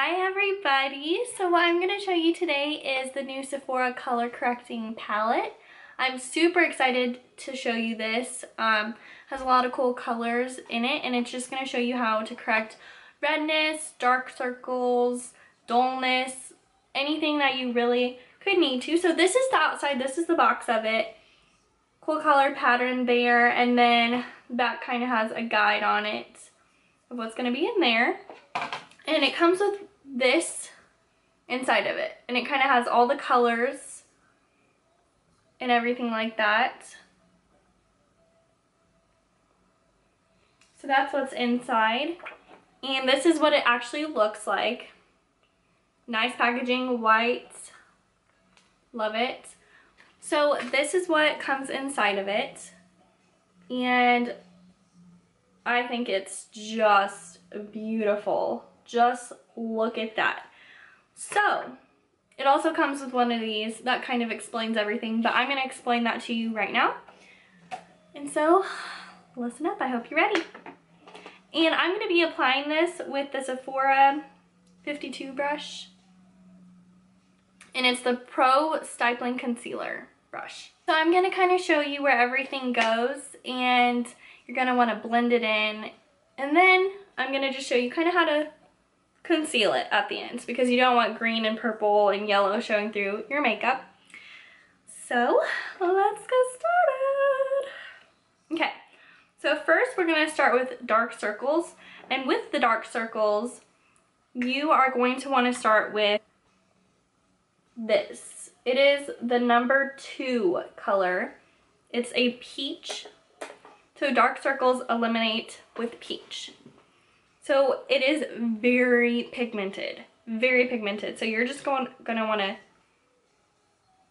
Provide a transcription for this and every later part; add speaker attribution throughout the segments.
Speaker 1: Hi everybody! So what I'm going to show you today is the new Sephora color correcting palette. I'm super excited to show you this. Um, has a lot of cool colors in it and it's just going to show you how to correct redness, dark circles, dullness, anything that you really could need to. So this is the outside, this is the box of it. Cool color pattern there and then that kind of has a guide on it of what's going to be in there. And it comes with this inside of it. And it kind of has all the colors and everything like that. So that's what's inside. And this is what it actually looks like. Nice packaging, white. Love it. So this is what comes inside of it. And I think it's just beautiful. Just look at that. So, it also comes with one of these. That kind of explains everything, but I'm going to explain that to you right now. And so, listen up. I hope you're ready. And I'm going to be applying this with the Sephora 52 brush. And it's the Pro Stippling Concealer brush. So I'm going to kind of show you where everything goes and you're going to want to blend it in. And then I'm going to just show you kind of how to conceal it at the ends because you don't want green and purple and yellow showing through your makeup. So let's get started. Okay, so first we're going to start with dark circles. And with the dark circles, you are going to want to start with this. It is the number two color. It's a peach. So dark circles eliminate with peach. So it is very pigmented, very pigmented. So you're just going, gonna wanna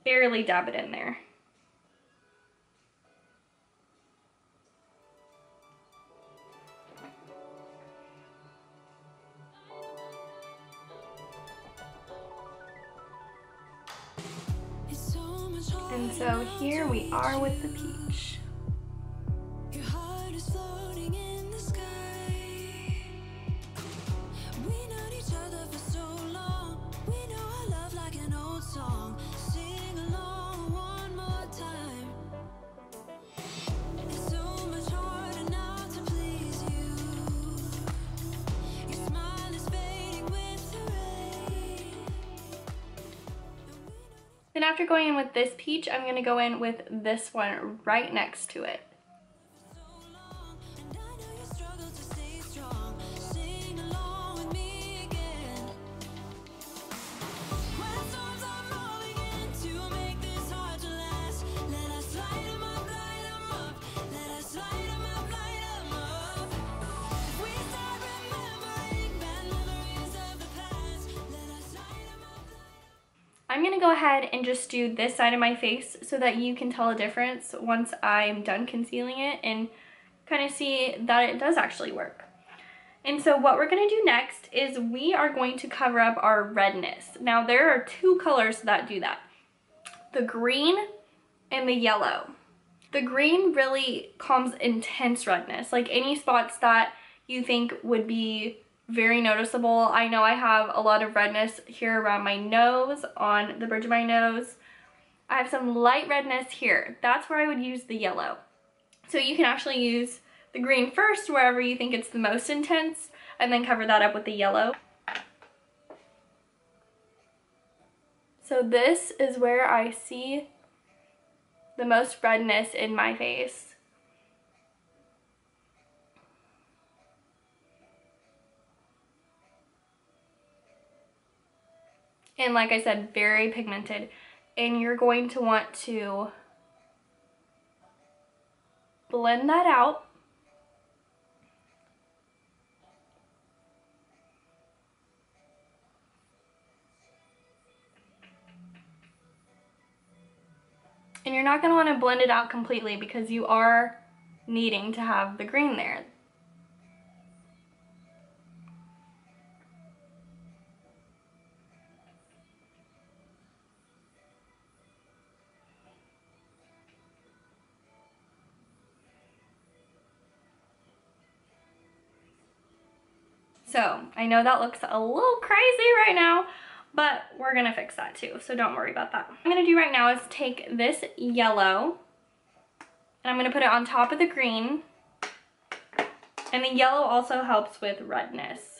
Speaker 1: barely dab it in there. And so here we are with the peach. Then after going in with this peach, I'm going to go in with this one right next to it. I'm to go ahead and just do this side of my face so that you can tell a difference once I'm done concealing it and kind of see that it does actually work. And so what we're to do next is we are going to cover up our redness. Now there are two colors that do that. The green and the yellow. The green really calms intense redness, like any spots that you think would be very noticeable. I know I have a lot of redness here around my nose, on the bridge of my nose. I have some light redness here. That's where I would use the yellow. So you can actually use the green first wherever you think it's the most intense and then cover that up with the yellow. So this is where I see the most redness in my face. And like I said, very pigmented. And you're going to want to blend that out. And you're not going to want to blend it out completely because you are needing to have the green there. So I know that looks a little crazy right now, but we're gonna fix that too, so don't worry about that. What I'm gonna do right now is take this yellow and I'm gonna put it on top of the green. And the yellow also helps with redness.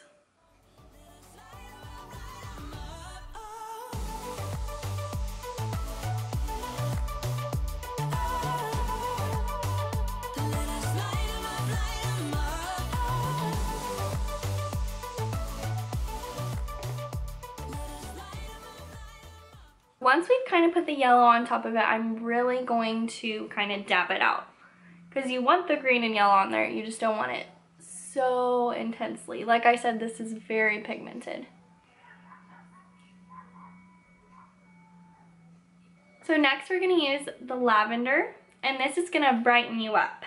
Speaker 1: Once we've kind of put the yellow on top of it, I'm really going to kind of dab it out. Because you want the green and yellow on there, you just don't want it so intensely. Like I said, this is very pigmented. So next we're going to use the lavender, and this is going to brighten you up.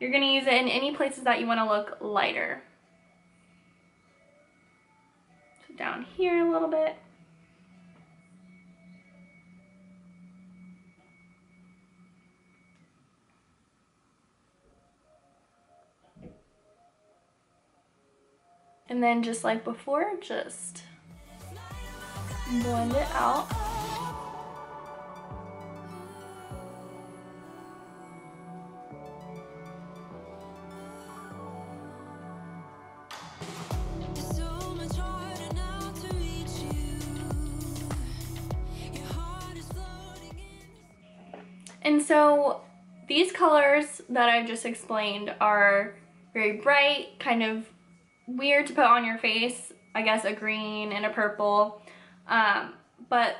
Speaker 1: You're going to use it in any places that you want to look lighter. So down here a little bit. And then just like before, just blend it out. And so these colors that I've just explained are very bright, kind of weird to put on your face. I guess a green and a purple. Um, but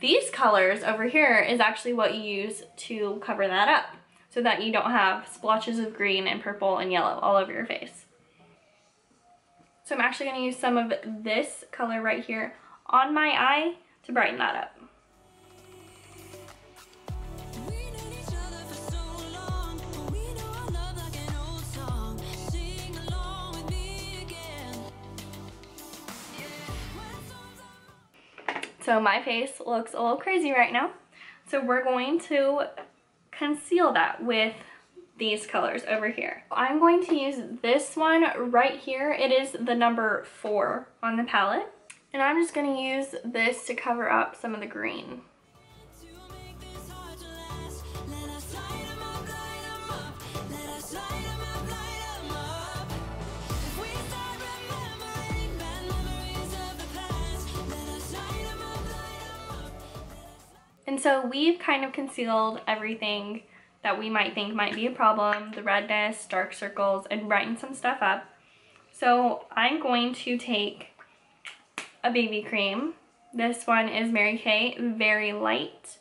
Speaker 1: these colors over here is actually what you use to cover that up so that you don't have splotches of green and purple and yellow all over your face. So I'm actually going to use some of this color right here on my eye to brighten that up. So my face looks a little crazy right now. So we're going to conceal that with these colors over here. I'm going to use this one right here. It is the number four on the palette. And I'm just going to use this to cover up some of the green. And so we've kind of concealed everything that we might think might be a problem, the redness, dark circles, and brighten some stuff up. So I'm going to take a BB cream. This one is Mary Kay, very light.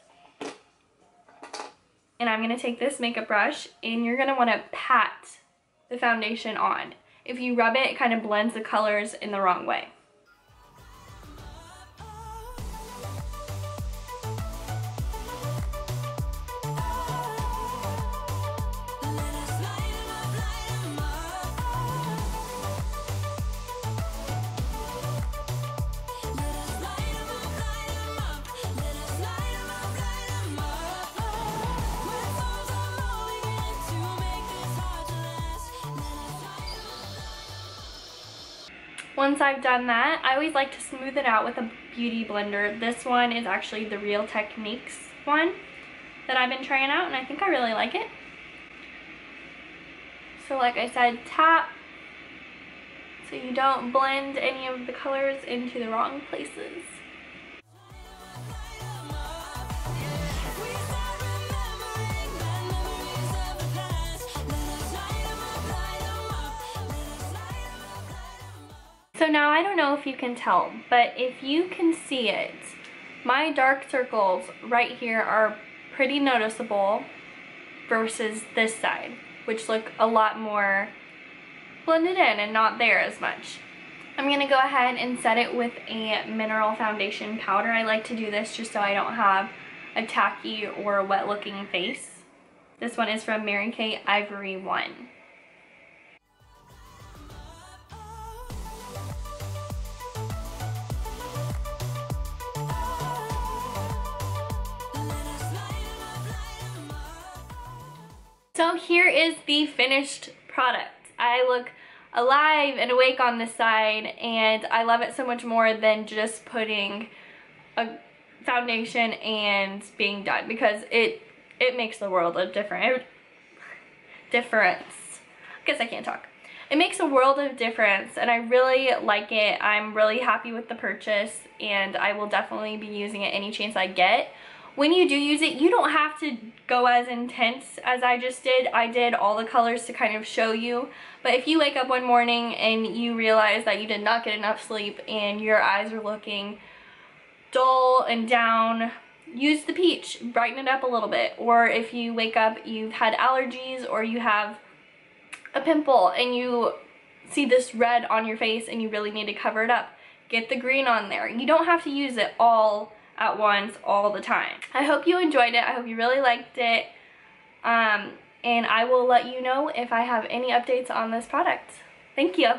Speaker 1: And I'm going to take this makeup brush and you're going to want to pat the foundation on. If you rub it, it kind of blends the colors in the wrong way. Once I've done that, I always like to smooth it out with a beauty blender. This one is actually the Real Techniques one that I've been trying out and I think I really like it. So like I said, tap so you don't blend any of the colors into the wrong places. Now I don't know if you can tell, but if you can see it, my dark circles right here are pretty noticeable versus this side, which look a lot more blended in and not there as much. I'm going to go ahead and set it with a mineral foundation powder. I like to do this just so I don't have a tacky or wet looking face. This one is from Mary Kay Ivory 1. So here is the finished product. I look alive and awake on this side and I love it so much more than just putting a foundation and being done because it it makes the world a different difference. I guess I can't talk. It makes a world of difference and I really like it. I'm really happy with the purchase and I will definitely be using it any chance I get. When you do use it, you don't have to go as intense as I just did. I did all the colors to kind of show you. But if you wake up one morning and you realize that you did not get enough sleep and your eyes are looking dull and down, use the peach, brighten it up a little bit. Or if you wake up, you've had allergies or you have a pimple and you see this red on your face and you really need to cover it up, get the green on there. You don't have to use it all at once all the time. I hope you enjoyed it. I hope you really liked it. Um, and I will let you know if I have any updates on this product. Thank you.